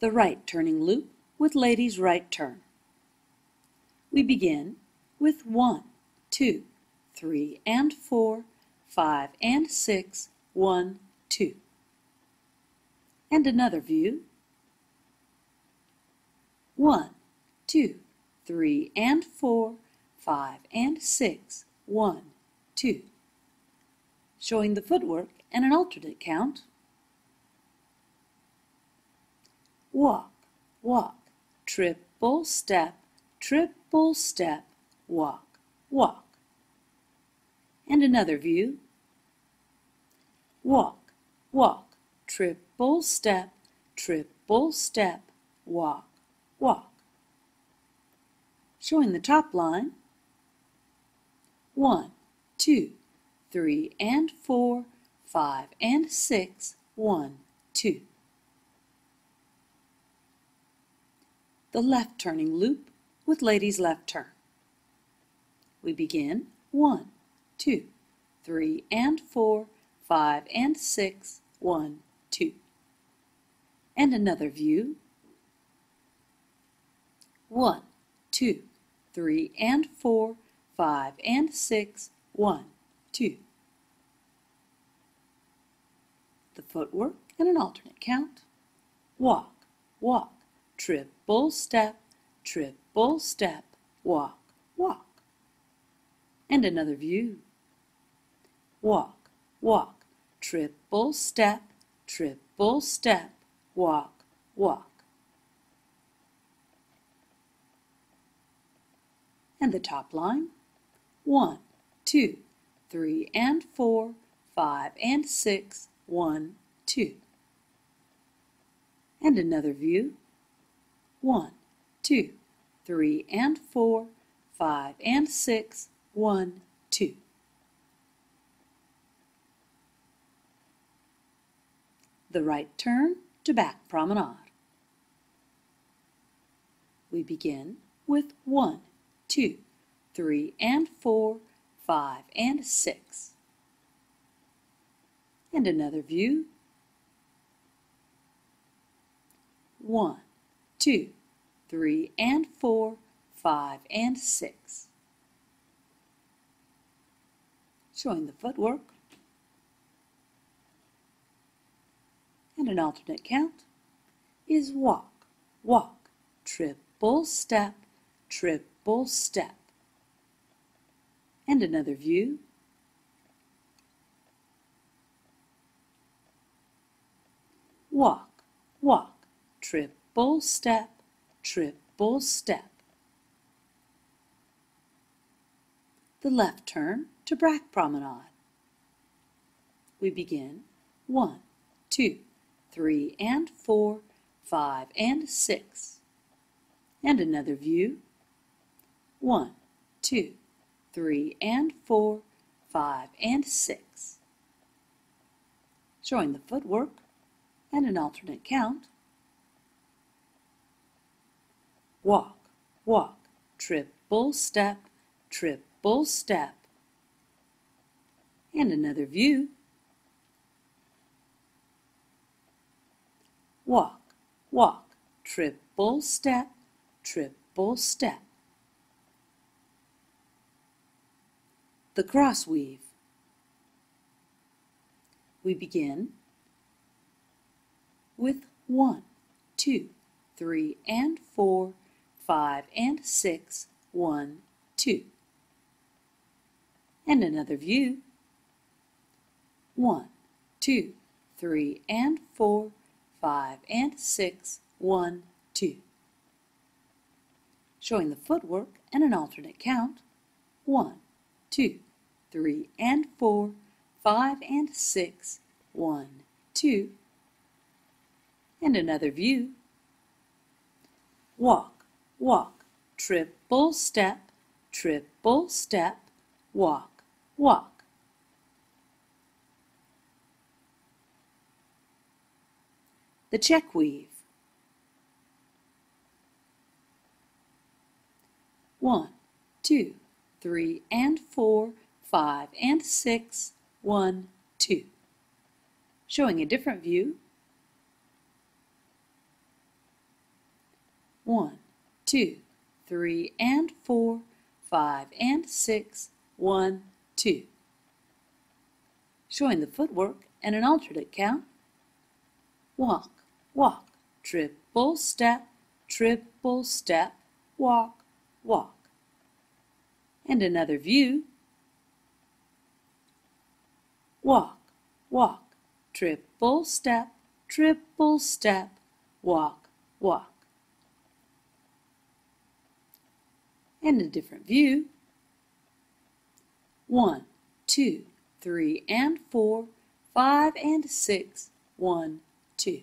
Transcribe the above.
the right turning loop with ladies' right turn. We begin with one, two, three and four, five and six, one, two. And another view. One, two, three and four, five and six, one, two. Showing the footwork and an alternate count. Walk, walk, triple step, triple step, walk, walk. And another view. Walk, walk, triple step, triple step, walk, walk. Showing the top line. One, two, three and four, five and six, one, two. The left turning loop with ladies left turn. We begin one, two, three and four, five and six, one, two. And another view. One, two, three and four, five and six, one, two. The footwork and an alternate count. Walk, walk, triple step, triple step, walk, walk. And another view. Walk, walk, triple step, triple step, walk, walk. And the top line. One, two, three and four, five and six, one, two. And another view one, two, three and four, five and six, one, two. The right turn to back promenade. We begin with one, two, three and four, five and six. And another view. One, two, three and four, five and six. Showing the footwork. And an alternate count is walk, walk, triple step, triple step. And another view. Walk, walk, triple triple step, triple step. The left turn to Back Promenade. We begin one, two, three and four, five and six. And another view. One, two, three and four, five and six. Showing the footwork and an alternate count walk, walk, triple step, triple step. And another view. Walk, walk, triple step, triple step. The cross weave. We begin with one, two, three, and four, five, and six, one, two. And another view. One, two, three, and four, five, and six, one, two. Showing the footwork and an alternate count. One, two, three, and four, five, and six, one, two. And another view. Walk, walk, triple step, triple step, walk, walk. The check weave. One, two, three, and four, five, and six, one, two. Showing a different view One, two, three and four, five and six, one, two. Showing the footwork and an alternate count. Walk, walk, triple step, triple step, walk, walk. And another view. Walk, walk, triple step, triple step, walk, walk. And a different view. One, two, three and four, five and six, one, two.